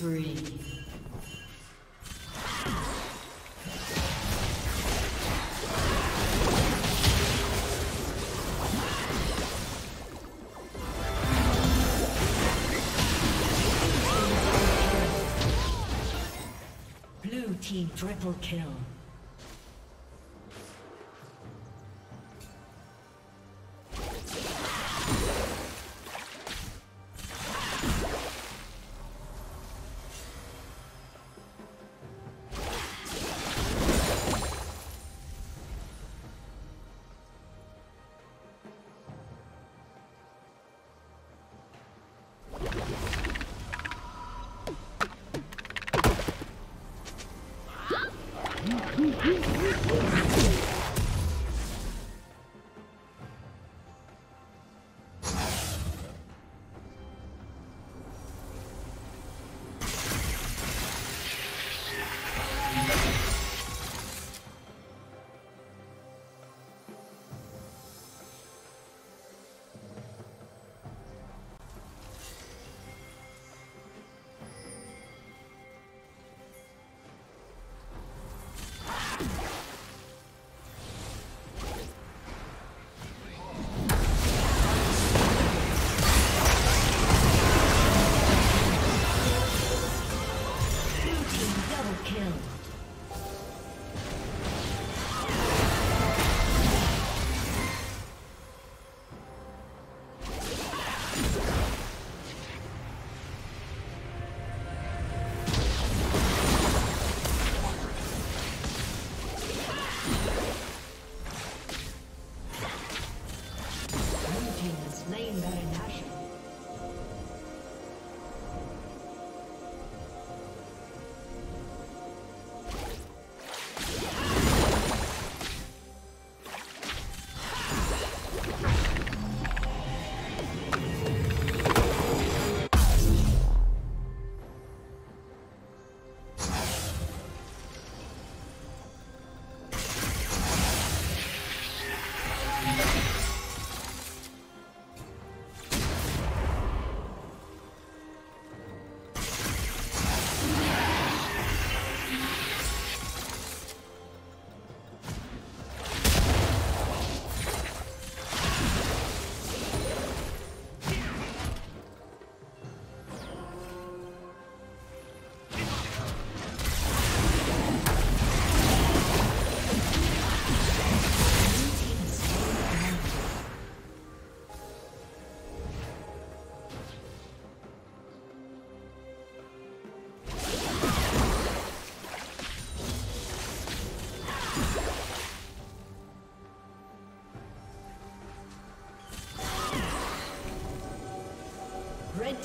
Spree. Blue team triple kill.